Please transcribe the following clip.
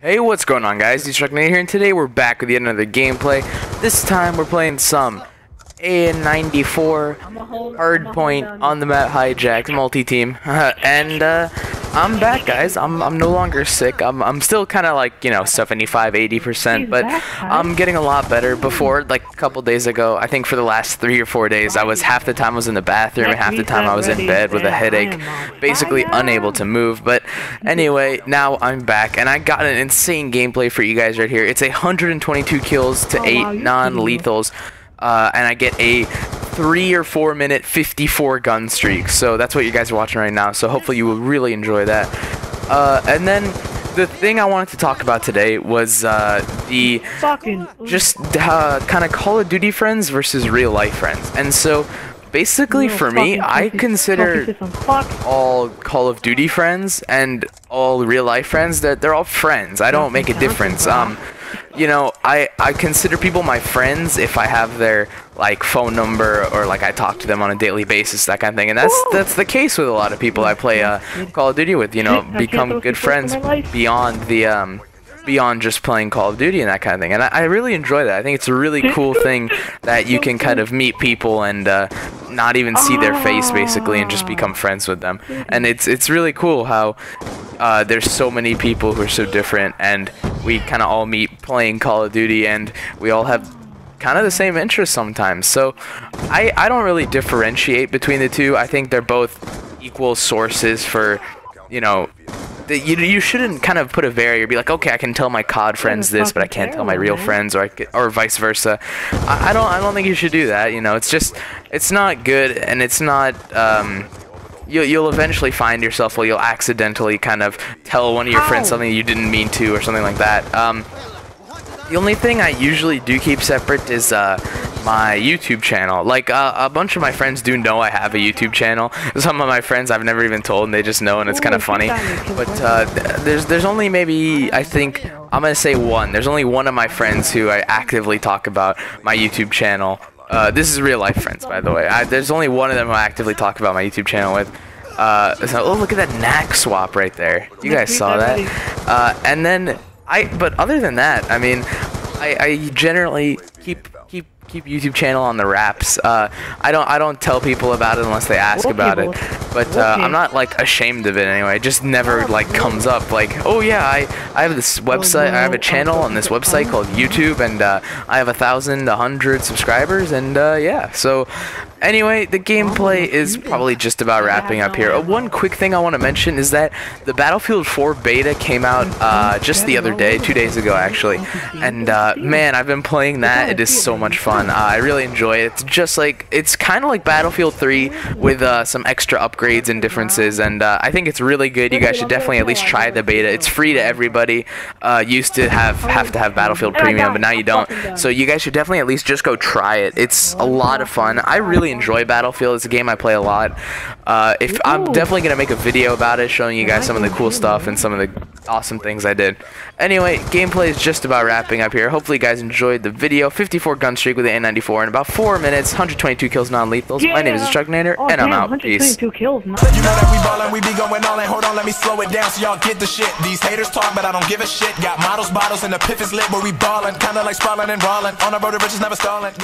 Hey, what's going on guys? Destructinator here and today we're back with yet another gameplay. This time we're playing some AN94 Hardpoint on the map hijack multi-team. and uh, I'm back guys. I'm, I'm no longer sick. I'm, I'm still kind of like, you know, 75, 80%, but I'm getting a lot better. Before, like a couple days ago, I think for the last three or four days, I was half the time I was in the bathroom half the time I was in bed with a headache, basically unable to move. But anyway, now I'm back and I got an insane gameplay for you guys right here. It's 122 kills to 8 non-lethals uh, and I get a three or four minute 54 gun streak. So that's what you guys are watching right now. So hopefully you will really enjoy that. Uh, and then the thing I wanted to talk about today was uh, the just uh, kind of Call of Duty friends versus real life friends. And so basically for me, I consider all Call of Duty friends and all real life friends that they're all friends. I don't make a difference. Um, you know, I, I consider people my friends if I have their like phone number or like I talk to them on a daily basis, that kind of thing. And that's that's the case with a lot of people I play uh, Call of Duty with. You know, become good friends beyond the um, beyond just playing Call of Duty and that kind of thing. And I, I really enjoy that. I think it's a really cool thing that you can kind of meet people and uh, not even see their face basically and just become friends with them. And it's it's really cool how uh, there's so many people who are so different and we kind of all meet playing Call of Duty and we all have kind of the same interests sometimes. So I, I don't really differentiate between the two. I think they're both equal sources for, you know, the, you, you shouldn't kind of put a barrier, be like, okay, I can tell my COD friends this, but I can't tell my real friends, or I, or vice versa. I, I don't I don't think you should do that. You know, it's just it's not good, and it's not um, you'll, you'll eventually find yourself where you'll accidentally kind of tell one of your friends something you didn't mean to or something like that. Um, the only thing I usually do keep separate is uh, my YouTube channel. Like, uh, a bunch of my friends do know I have a YouTube channel. Some of my friends I've never even told, and they just know, and it's kind of funny. But uh, there's there's only maybe, I think, I'm going to say one. There's only one of my friends who I actively talk about my YouTube channel. Uh, this is real life friends, by the way. I, there's only one of them I actively talk about my YouTube channel with. Uh, so, oh, look at that nac swap right there. You guys saw that. Uh, and then I, but other than that, I mean, I, I generally keep keep keep YouTube channel on the wraps. Uh, I don't I don't tell people about it unless they ask okay, about it. But uh. I'm not like ashamed of it anyway. It just never like comes up like oh yeah I I have this website I have a channel on this website called YouTube and uh, I have a thousand a hundred subscribers and uh, yeah so Anyway, the gameplay is probably just about wrapping up here. Uh, one quick thing I want to mention is that the Battlefield 4 beta came out uh, just the other day, two days ago actually, and uh, man, I've been playing that. It is so much fun. Uh, I really enjoy it. It's just like it's kind of like Battlefield 3 with uh, some extra upgrades and differences, and uh, I think it's really good. You guys should definitely at least try the beta. It's free to everybody. used to have have to have Battlefield Premium, but now you don't. So you guys should definitely at least just go try it. It's a lot of fun. I really really enjoy Battlefield. It's a game I play a lot. Uh, if I'm definitely gonna make a video about it, showing you guys some of the cool stuff and some of the awesome things I did. Anyway, gameplay is just about wrapping up here. Hopefully, you guys enjoyed the video. 54 gun streak with the AN94 in about four minutes. 122 kills non-lethals. Yeah. My name is Destructinator, oh, and I'm out. Peace. Kills, you know that we ballin', we be going all in. Hold on, let me slow it down so y'all get the shit. These haters talk, but I don't give a shit. Got models, bottles, and the piff is lit where we ballin'. Kinda like sprawling and rolling. On the road to riches, never stalling.